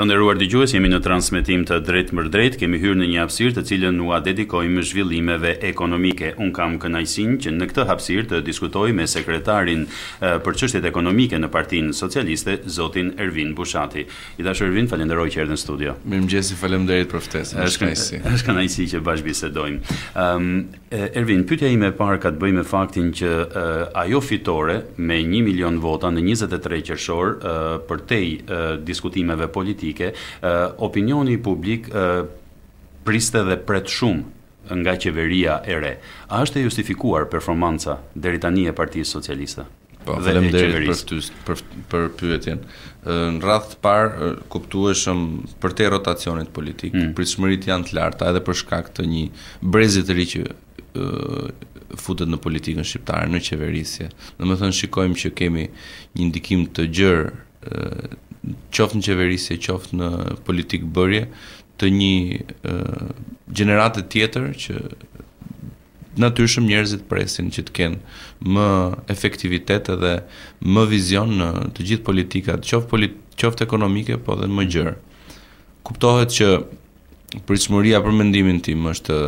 Të nderuar dëgjues, jemi në transmetim të drejtpërdrejtë, kemi hyrë në një hapësirë të cilën ua dedikojmë zhvillimeve ekonomike. Unë kam kënaqësinë që në këtë hapësirë të diskutoj me sekretarin për çështjet ekonomike në Partinë Socialiste, zotin Ervin Bushati. I dashur Ervin, falenderoj që erdhe në studio. Mirëmëngjes, faleminderit për ftesën. Është kënaqësi. Është kënaqësi që bashkë bisedojmë. Ëm Ervin, pyetja ime e parë ka të bëjë me faktin që ajo fitore me një milion vota në njëzet e tre qershor, përtej diskutimeve politike, opinioni publik priste dhe pret shumë nga qeveria e re. A është e justifikuar performanca deri tani e Partisë Socialiste? Po, faleminderit për ty për për pyetjen. Në radhë të parë kuptueshëm përtej rotacionit politik, mm. pritshmëritë janë të larta edhe për shkak të një brezi të ri që futet në politikën shqiptare, në qeverisje. Domethënë, shikojmë që kemi një ndikim të gjërë, qoftë në qeverisje, qoftë në politikëbërje, të një gjenerate tjetër që Natyrshëm njerëzit presin që të kenë më efektivitet edhe më vizion në të gjithë politikat, qoftë polit, qoftë ekonomike, po edhe më gjerë. Kuptohet që pritshmëria për mendimin tim është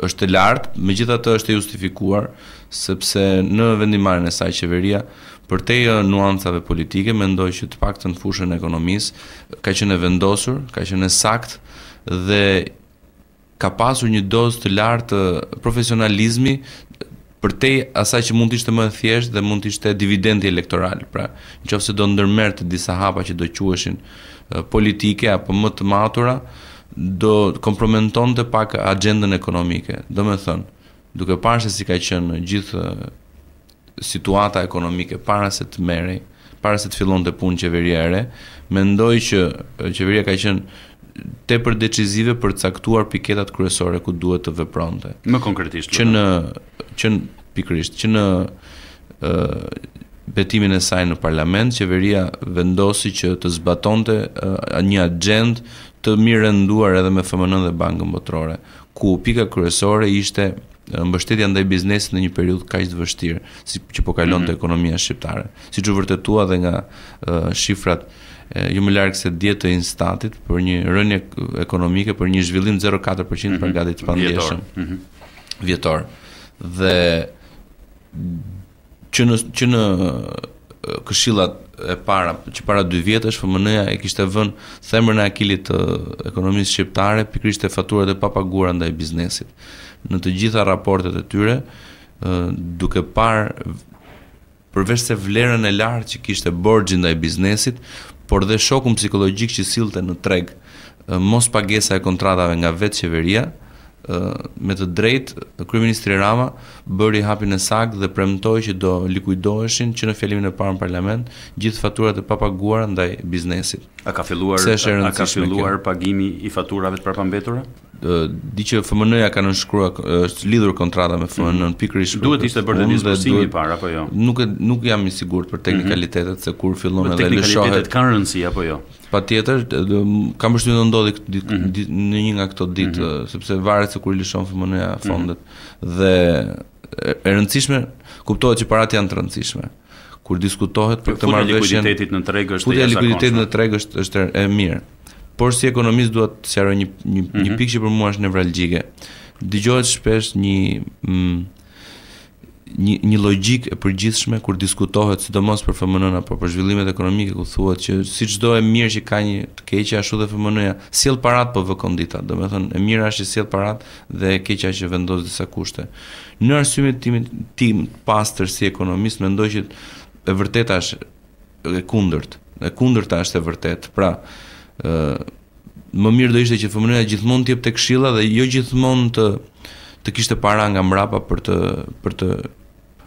është e lartë, megjithatë është e justifikuar sepse në vendimarrjen e saj qeveria përtej nuancave politike mendoj që të paktën në fushën e ekonomisë ka qenë e vendosur, ka qenë e saktë dhe Ka pasur një dozë të lartë profesionalizmi përtej asaj që mund të ishte më e thjeshtë dhe mund të ishte dividendi elektoral. Pra, në qoftë se do ndërmerrte disa hapa që do quheshin politike apo më të matura, do komprometonte pak axhendën ekonomike. Domethënë, duke parë se si ka qenë gjithë situata ekonomike para se të merrej, para se të fillonte punë qeveria e re, mendoj që qeveria ka qenë tepër decizive për të caktuar piketat kryesore ku duhet të vepronte. Më konkretisht, që në që në, pikërisht, që në ë betimin e saj në parlament, qeveria vendosi që të zbatonte një axhendë të mirërenduar edhe me FMN dhe Bankën Botërore, ku pika kryesore ishte mbështetja ndaj biznesit në një periudhë kaq të vështirë siç po kalonte mhm. ekonomia shqiptare. Siç u vërtetua dhe nga uh, shifrat jo më larg se dje të Instatit për një rënie ekonomike për një zhvillim 0.4% pra mm -hmm. gati të pandjeshëm. Vjetor. Mm -hmm. Vjetor. Dhe Që në që në këshillat e para, që para dy vjetësh FMN-ja e kishte vënë themrën e Akilit të ekonomisë shqiptare pikërisht te faturat e papaguara ndaj biznesit. Në të gjitha raportet e tyre, duke parë përveç se vlerën e lartë që kishte borxhi ndaj biznesit, por dhe shokun psikologjik që sillte në treg, Mospagesa e kontratave nga vetë qeveria, me të drejtë kryeministri Rama bëri hapin e saktë dhe premtoi që do likuidoheshin që në fjalimin e parë në parlament gjithë faturat e papaguara ndaj biznesit. A ka filluar a ka filluar pagimi i faturave të prapambetura? Di që FMN-ja ka nënshkruar është lidhur kontrata me FMN-në pikërisht për Duhet të ishte bërë dhe diskutimi i parë apo jo? Nuk nuk jam i sigurt për teknikalitetet se kur fillon edhe lëshohet. Teknikalitetet kanë rëndësi apo jo? Patjetër, kam përshtypjen do ndodhë këtë ditë, mm -hmm. në një nga këto ditë, mm -hmm. sepse varet se kur i lëshon FMN-ja mhm. fondet mm -hmm. dhe e rëndësishme, kuptohet që paratë janë të rëndësishme. Kur diskutohet për këtë marrëveshje, futja e likuiditetit në treg është e jashtëzakonshme. likuiditetit në treg është është e mirë. Por si ekonomist dua të sqaroj një një, mm -hmm. një mhm. pikë që për mua është nevralgjike. Dëgjohet shpesh një mm, një një logjikë e përgjithshme kur diskutohet sidomos për FMN-në apo për zhvillimet ekonomike ku thuhet që si çdo e mirë që ka një të keqe ashtu dhe FMN-ja sjell paratë po vë kondita, domethënë e mira është që sjell paratë dhe e keqja që vendos disa kushte. Në arsyetimin tim, tim pastër si ekonomist mendoj që e vërteta është e kundërt. E kundërta është e vërtetë. Pra, ë Më mirë do ishte që FMN-ja gjithmonë të jepte këshilla dhe jo gjithmonë të të kishte para nga mbrapa për të për të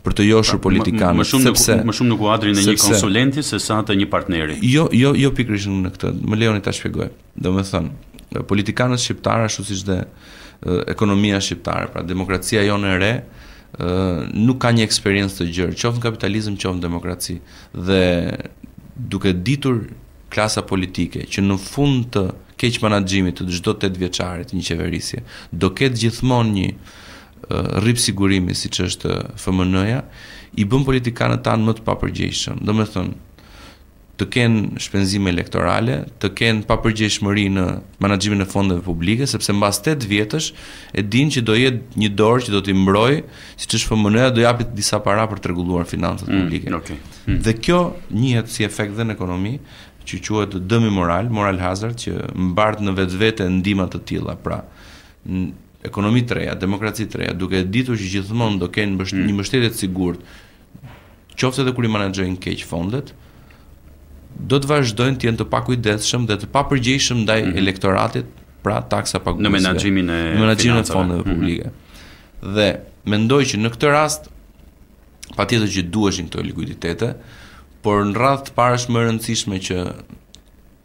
për të joshur pra, politikanë, më shumë sepse më shumë në kuadrin e një konsulenti se sa të një partneri. Jo, jo, jo pikërisht në këtë. Më lejoni ta shpjegoj. Domethënë, politikanët shqiptarë ashtu siç dhe ekonomia shqiptare, pra demokracia jonë e re, ë nuk ka një eksperiencë të gjerë, qoftë në kapitalizëm, qoftë në demokraci. Dhe duke ditur Klasa politike, që në fund të keqmenaxhimit të çdo tetëvjeçari të një qeverisje, do ketë gjithmonë një rrip sigurimi siç është FMN-ja, i bën politikanët tanë më të papërgjegjshëm. Domethënë, të kenë shpenzime elektorale, të kenë papërgjegjshmëri në menaxhimin e fondeve publike, sepse mbas 8 vjetësh e dinë që do jetë një dorë që do t'i mbrojë, siç është FMN-ja, do japë disa para për të rregulluar financat mm, publike. Mm, okay. Dhe kjo njihet si efekt dhe në ekonomi, që quhet dëmi moral, moral hazard, që mbart në vetvete ndihma të tilla. Pra, ekonomi të reja, demokraci të reja, duke e ditur që gjithmonë do kenë mbësht një mbështetje të sigurt, qoftë edhe kur i menaxhojnë keq fondet, do të vazhdojnë të jenë të pakujdesshëm dhe të papërgjegjshëm ndaj mm -hmm. elektoratit, pra taksapaguesve. Në menaxhimin e në menaxhimin e fondeve mhm. publike. Mm -hmm. Dhe mendoj që në këtë rast Patjetër që duheshin këto likuiditete, por në radhë të parë është më e rëndësishme që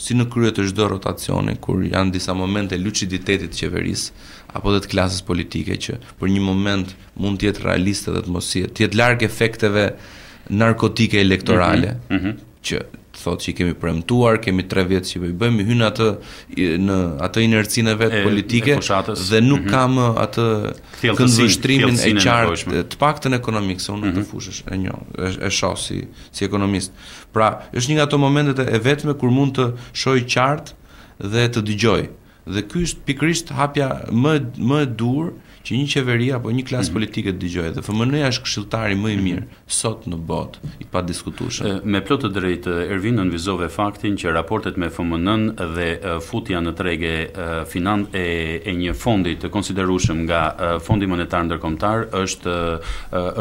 si në krye të çdo rotacioni kur janë disa momente luçiditeti të të qeverisë apo dhe të klasës politike që për një moment mund të jetë realiste dhe të mos jetë të jetë larg efekteve narkotike elektorale. Mm -hmm. që thotë që i kemi premtuar, kemi 3 vjet që po i bëjmë, hyn në atë në atë inercinë e vet politike dhe nuk mm -hmm. ka më uh, atë këndvështrimin e qartë, të paktën ekonomik, se unë mm -hmm. këtë mhm. fushë e njoh, e, e shoh si si ekonomist. Pra, është një nga ato momentet e vetme kur mund të shohë qartë dhe të dëgjojë. Dhe ky është pikërisht hapi më më i duhur që një qeveri apo një klasë politike të dëgjojë. Dhe FMN-ja është këshilltari më i mirë sot në botë, i padiskutueshëm. Me plot të drejtë, Ervin, nënvizove faktin që raportet me FMN-në dhe futja në treg e finan, e e një fondi të konsiderueshëm nga Fondi Monetar Ndërkombëtar është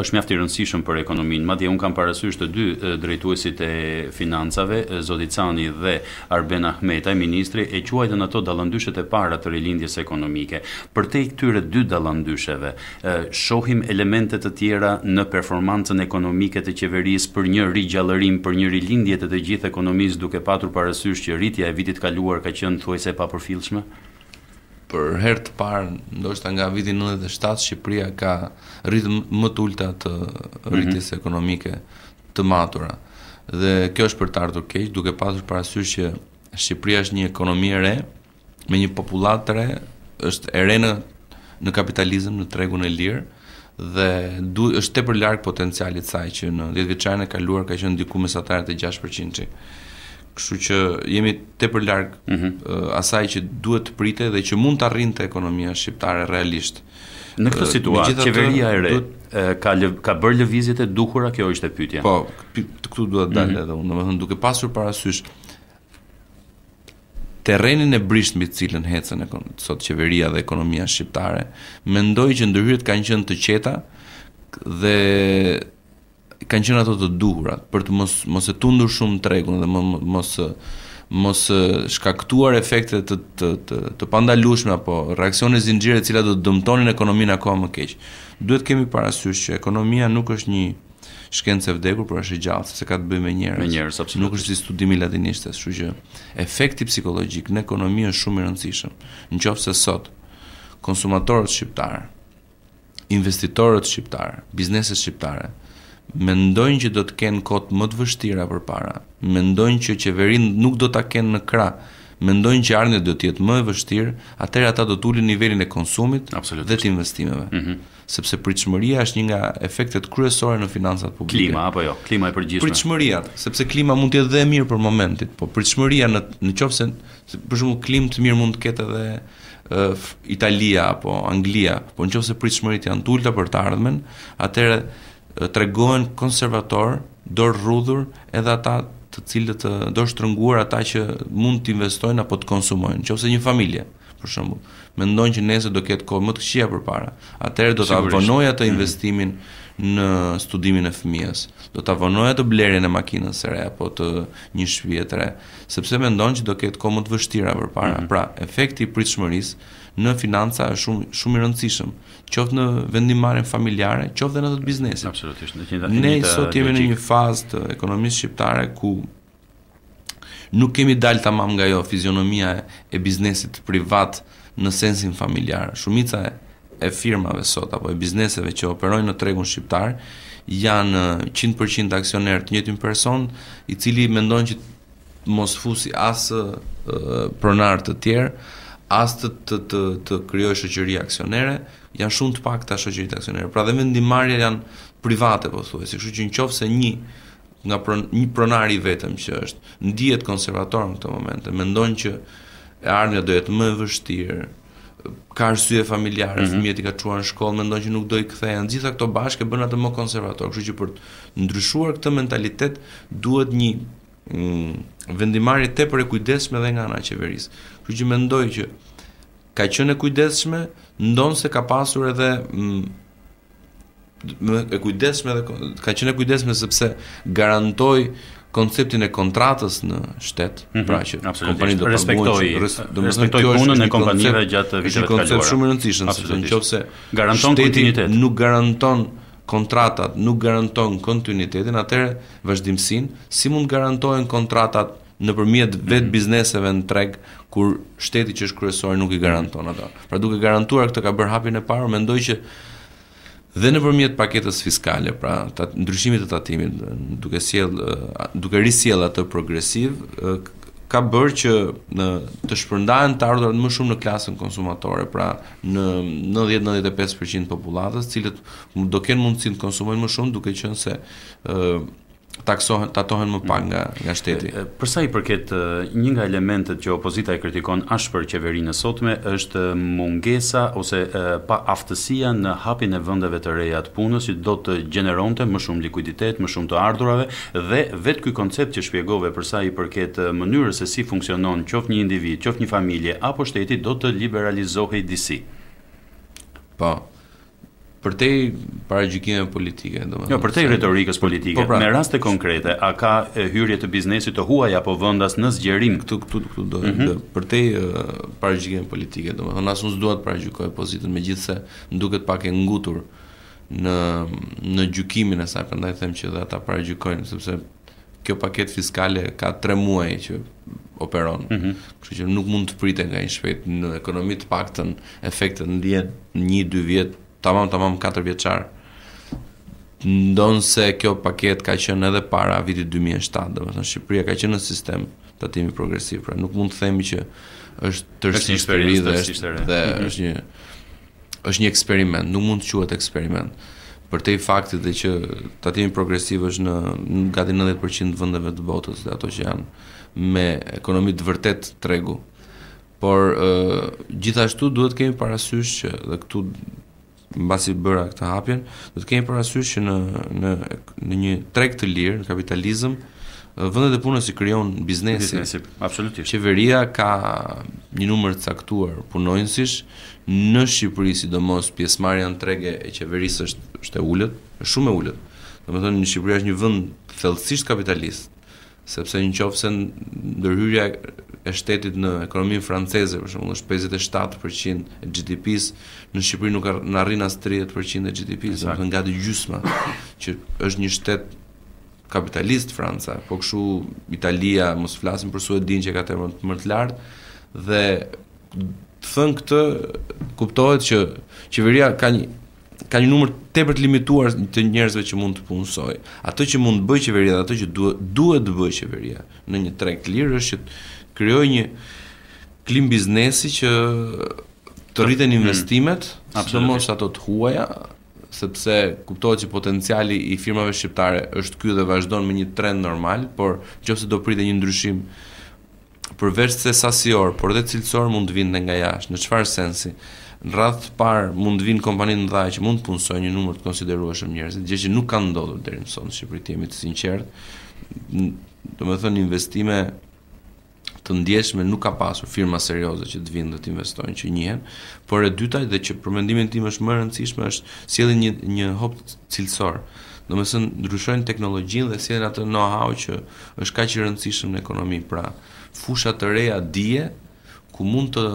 është mjaft i rëndësishëm për ekonominë. Madje unë kam parasysh të dy drejtuesit e financave, zoti Cani dhe Arben Ahmetaj, ministri, e quajtën ato dallandyshet e para të rilindjes ekonomike. Përtej këtyre dy dallandysheve, shohim elemente të tjera në performancën ekonomike të qeverisë për një rigjallërim, për një rilindje të të gjithë ekonomisë duke patur parasysh që rritja e vitit të kaluar ka qenë thuajse e papërfillshme. Për herë të parë, ndoshta nga viti nëntëdhjetë e shtatë, Shqipëria ka ritmet më të ulëta të rritjes ekonomike të matura. Dhe kjo është për të ardhur keq, duke patur parasysh që Shqipëria është një ekonomi e re, me një popullatë të re, është e re në në kapitalizëm, në tregun e lirë dhe du, është tepër larg potencialit të saj që në 10 vjeçarin e kaluar ka qenë diku mesatarisht 6%. Kështu që jemi tepër larg mm -hmm. uh, asaj që duhet të pritej dhe që mund të arrinte ekonomia shqiptare realisht. Në këtë situatë qeveria e re ka ka bërë lëvizjet e duhura, kjo ishte pyetja. Po, këtu duhet të dalë mhm. edhe unë, domethënë duke pasur parasysh terrenin e brishtë mbi të cilën ecën sot qeveria dhe ekonomia shqiptare, mendoj që ndërhyrjet kanë qenë të qeta dhe kanë qenë ato të duhura për të mos mos e tundur shumë tregun dhe mos mos shkaktuar efekte të të të, të pandalueshme apo reaksione zinxhire të cilat do të dëmtonin ekonominë akoma më keq. Duhet të kemi parasysh që ekonomia nuk është një shkencë e vdekur, por është e gjallë, sepse ka të bëjë me njerëz. Me njerëz, absolutisht. Nuk është si studimi i latinishtes, kështu që efekti psikologjik në ekonomi është shumë i rëndësishëm. Në qoftë se sot konsumatorët shqiptarë investitorët shqiptarë, bizneset shqiptare, mendojnë që do të kenë kohë më të vështira përpara, mendojnë që qeverinë nuk do ta kenë në krah, mendojnë që e ardhmja do të jetë më e vështirë, atëherë ata do të ulin nivelin e konsumit dhe të investimeve. Mm -hmm. Sepse pritshmëria është një nga efektet kryesore në financat publike. Klima apo jo, klima e përgjithshme. Pritshmëria, sepse klima mund të jetë dhe e mirë për momentin, po pritshmëria në në qoftë se për shembull klimë të mirë mund të ketë edhe Italia apo Anglia, po në qoftë se pritshmëritë janë të ulëta për të ardhmen, atëherë tregohen konservatorë, dorërrudhur edhe ata të cilët dorështrënguar ata që mund të investojnë apo të konsumojnë. Në qoftë se një familje, për shembull, mendon që nesër do ketë kohë më të këqija përpara, atëherë do ta vonojë atë mhm. investimin në studimin e fëmijës, do ta vonojë atë blerjen e makinës së re apo të një shtëpie të re. Sepse mendon që do ketë kohë më të vështira përpara. Pra, efekti i pritshmërisë në financa është shumë shumë i rëndësishëm, qoftë në vendimmarrjen familjare, qoftë dhe në atë të biznesit. Absolutisht. Ne sot jemi në një fazë të ekonomisë shqiptare ku nuk kemi dalë tamam nga ajo fizionomia e biznesit privat në sensin familjar. Shumica e firmave sot apo e bizneseve që operojnë në tregun shqiptar janë 100 për qind aksioner të njëjtin person i cili mendon që mos fusë as pronar të tjerë as të të të, të krijojë shoqëri aksionere, janë shumë të pakta shoqëritë aksionere pra dhe vendimmarrja janë private pothuajse kështu që në qoftë se një nga pron, një pronar i vetëm që është ndihet konservator në këtë moment mendon që e ardhmja do jetë më e vështirë ka arsye familjare, mm -hmm. fëmijët i ka çuar në shkollë, mendon që nuk do i kthehen. Gjitha këto bashkë e bën atë më konservator, kështu që për të ndryshuar këtë mentalitet duhet një mm, vendimmarrje tepër e kujdesshme dhe nga ana e qeverisë. Kështu që mendoj që ka qenë e kujdesshme, ndonëse ka pasur edhe mm, e kujdesshme dhe ka qenë e kujdesshme sepse garantoi konceptin e kontratës në shtet, mm -hmm. pra që kompani do të respektojë, do të respektojë punën e kompanive gjatë viteve të kaluara. Është një koncept shumë i rëndësishëm, sepse nëse garanton kontinuitet, nuk garanton kontratat, nuk garanton kontinuitetin, atëherë vazhdimësinë, si mund të garantohen kontratat nëpërmjet mhm. vetë bizneseve në treg kur shteti që është kryesor nuk i garanton ato. Pra duke garantuar këtë ka bërë hapin e parë, mendoj që Dhe nëpërmjet paketës fiskale, pra ndryshimit të tatimit, duke sjellë duke risjellë atë progresiv, ka bërë që në të shpërndahen të ardhurat më shumë në klasën konsumatore, pra në 90-95% të popullatës, të cilët do kenë mundësinë të konsumojnë më shumë, duke qenë se taksohen tatohen më pak nga nga shteti. Për sa i përket një nga elementet që opozita e kritikon ashpër qeverinë e sotme është mungesa ose paaftësia në hapjen e vendeve të reja të punës që do të gjeneronte më shumë likuiditet, më shumë të ardhurave dhe vetë ky koncept që shpjegove për sa i përket mënyrës se si funksionon qoftë një individ, qoftë një familje apo shteti do të liberalizohej disi. Po. Përtej paragjykimeve politike, domethënë. Jo, përtej retorikës politike, po pra, me raste konkrete, a ka hyrje të biznesit të huaj apo vendas në zgjerim këtu, këtu, këtu do. Mm -hmm. Përtej paragjykimeve politike, domethënë as unë s'dua të paragjykoj pozitën, megjithëse më duket pak e ngutur në në gjykimin e saj, prandaj them që dhe ata paragjykojnë sepse Kjo paketë fiskale ka 3 muaj që operon. Mm -hmm. Kështu që nuk mund të pritet nga një shpejt në ekonomi të paktën efektet ndihen 1-2 vjet, tamam tamam 4 vjeçar. Ndonëse kjo paketë ka qenë edhe para vitit 2007, domethënë Shqipëria ka qenë në sistem tatimi progresiv, pra nuk mund të themi që është tërësisht e ri dhe është dhe mhm. është një është një eksperiment, nuk mund të quhet eksperiment. Përtej faktit dhe që tatimi progresiv është në gati 90% të vendeve të botës dhe ato që janë me ekonomi të vërtetë tregu. Por, gjithashtu duhet kemi parasysh që dhe këtu mbasi bëra këtë hapjen, duhet kemi parasysh që në, në, në një treg të lirë, në kapitalizm, vendet e punës i krijon biznesi. Biznesi, absolutisht. Qeveria ka një numër të caktuar punonjësish, Në Shqipëri sidomos pjesëmarrja në treg e qeverisë është është e ulët, është shumë e ulët. Domethënë Shqipëria është një vend thellësisht kapitalist, sepse në qoftë se ndërhyrja e shtetit në ekonominë franceze për shembull është pesëdhjetë e shtatë për qind e GDP-së, në Shqipëri nuk arrin as tridhjetë për qind e GDP-së, domethënë gati gjysma, që është një shtet kapitalist Franca, po kështu Italia, mos flasim për Suedinë që ka akoma më të lartë dhe Thënë këtë, kuptohet që qeveria ka një ka një numër tepër të limituar të njerëzve që mund të punësojë. Atë që mund të bëjë qeveria dhe atë që duhet duhet të bëjë qeveria në një treg të lirë është që të krijojë një klimë biznesi që të rriten mm. investimet, mm, absolutisht ato të huaja, sepse kuptohet që potenciali i firmave shqiptare është ky dhe vazhdon me një trend normal, por nëse do pritet një ndryshim përveçse sasior, por dhe cilësor mund të vijnë nga jashtë. Në çfarë sensi? Në radhë të parë mund të vijnë kompani të mëdha që mund të punësojnë një numër të konsiderueshëm njerëzish, gjë që nuk ka ndodhur deri më sot në Shqipëri, të jemi të sinqertë. Domethënë investime të ndjeshme nuk ka pasur firma serioze që të vijnë dhe të investojnë që njihen, por e dyta dhe që për mendimin tim është më e rëndësishme është sjellin një një hop cilësor. Domethënë ndryshojnë teknologjinë dhe sjellin atë know-how që Është kaq i rëndësishëm në ekonomi, pra fusha të reja dije ku mund të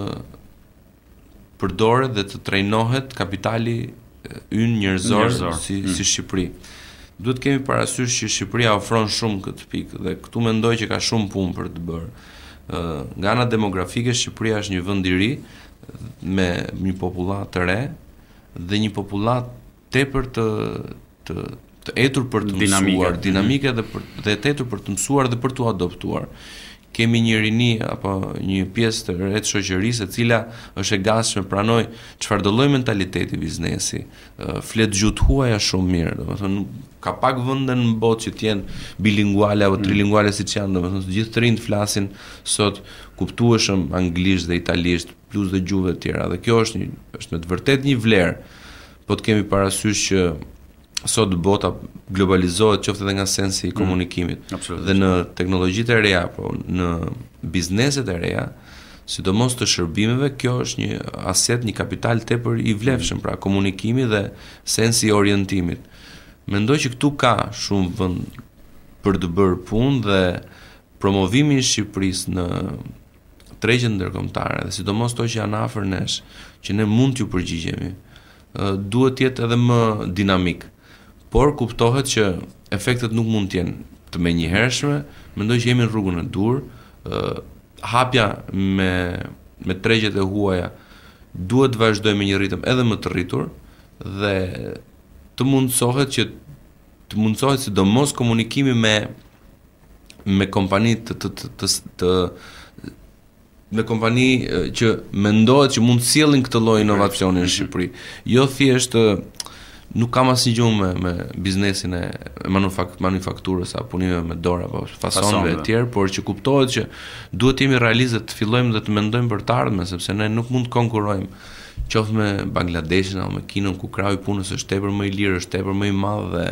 përdoret dhe të trajnohet kapitali ynë njerëzor, si, mm. si Shqipëri. Duhet kemi parasysh që Shqipëria ofron shumë këtë pikë dhe këtu mendoj që ka shumë punë për të bërë. Ë nga ana demografike Shqipëria është një vend i ri me një popullatë të re dhe një popullatë tepër të të të etur për të mësuar, dinamike mhm. dhe për dhe të etur për të mësuar dhe për të adoptuar. Kemi një rini apo një pjesë të re të shoqërisë e cila është e gatshme të pranojë çfarëdo lloj mentaliteti biznesi. Flet gjuhë të huaja shumë mirë, domethënë ka pak vende në botë që të jenë bilinguale apo mhm. trilinguale siç janë, domethënë të gjithë të rinjtë flasin sot kuptueshëm anglisht dhe italisht, plus dhe gjuhëve të tjera. Dhe kjo është një është me të vërtetë një vlerë. Po të kemi parasysh që sot bota globalizohet qoftë edhe nga sensi i mm. komunikimit. Mm, dhe në teknologjitë e reja, apo në bizneset e reja, sidomos të shërbimeve, kjo është një aset, një kapital tepër i vlefshëm, mm. pra komunikimi dhe sensi i orientimit. Mendoj që këtu ka shumë vend për të bërë punë dhe promovimi i Shqipërisë në tregjet ndërkombëtare dhe sidomos ato që janë afër nesh, që ne mund t'u përgjigjemi, duhet të jetë edhe më dinamik. Por kuptohet që efektet nuk mund të jenë të menjëhershme, mendoj që jemi në rrugën e duhur, hapja me me tregjet e huaja duhet të vazhdojë me një ritëm edhe më të rritur dhe të mundësohet që të mundësohet sidomos komunikimi me me kompani të të të të, të me kompani që mendohet që mund të sjellin këtë lloj inovacioni në Shqipëri. Jo thjesht nuk kam asnjë gjë me me biznesin e manufakt manufakturës apo punimeve me dorë apo fasonëve e tjerë, por që kuptohet që duhet të jemi realistë të fillojmë dhe të mendojmë për të ardhmen, sepse ne nuk mund të konkurrojmë qoftë me Bangladeshin apo me Kinën ku krahu i punës është tepër më i lirë, është tepër më i madh dhe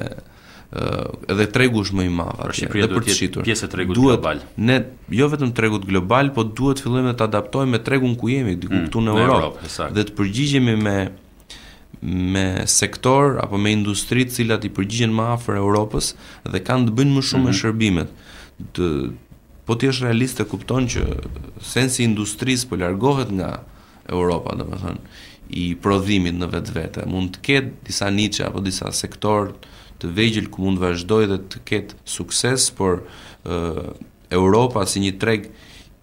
edhe tregu është më i madh atje Shqipëria duhet të jetë pjesë e tregut duhet, global. Ne jo vetëm tregut global, po duhet të fillojmë të adaptohemi me tregun ku jemi diku mm, këtu në Europë Europ, dhe të përgjigjemi me me sektorë apo me industri të cilat i përgjigjen më afër Europës dhe kanë të bëjnë më shumë me mm -hmm. shërbimet. Të po ti është realist e kupton që sensi i industrisë po largohet nga Europa, domethënë, i prodhimit në vetvete. Mund të ketë disa niche apo disa sektorë të vegjël ku mund të vazhdojë dhe të ketë sukses, por Europa si një treg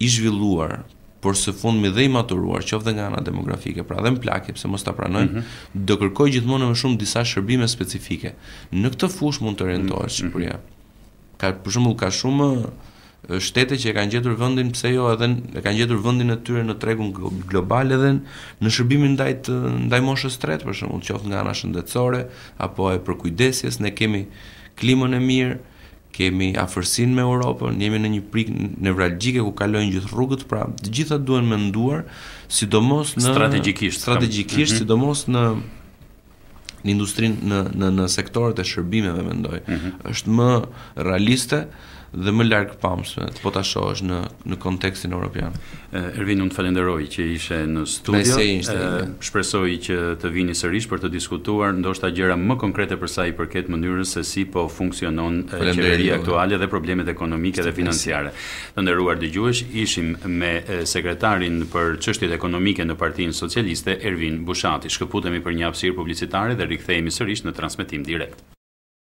i zhvilluar, por së fundmi dhe i maturuar, qoftë nga ana demografike, pra dhe në plakje, pse mos ta pranojmë, mm -hmm. do kërkojë gjithmonë më shumë disa shërbime specifike. Në këtë fushë mund të orientohet mm -hmm. Shqipëria. Ka për shembull ka shumë shtete që e kanë gjetur vendin pse jo edhe e kanë gjetur vendin e tyre në tregun global edhe në shërbimin ndaj të, ndaj moshës së tretë për shembull qoftë nga ana shëndetësore apo e përkujdesjes ne kemi klimën e mirë kemi afërsinë me Europën jemi në një pikë nevralgjike ku kalojnë gjithë rrugët pra të gjitha duhen menduar sidomos në strategjikisht strategjikisht mm -hmm. sidomos në në industrinë në në në sektorët e shërbimeve mendoj. Mm -hmm. Është më realiste dhe më largpamëse, po ta shohësh në në kontekstin evropian. Ervin, unë të falenderoj që ishe në studio. Shpresoj që të vini sërish për të diskutuar ndoshta gjëra më konkrete për sa i përket mënyrës se si po funksionon qeveria aktuale dhe problemet ekonomike dhe financiare. Të nderuar dëgjues, ishim me sekretarin për çështjet ekonomike në Partinë Socialiste, Ervin Bushati. Shkëputemi për një hapësirë publicitare dhe rikthehemi sërish në transmetim direkt.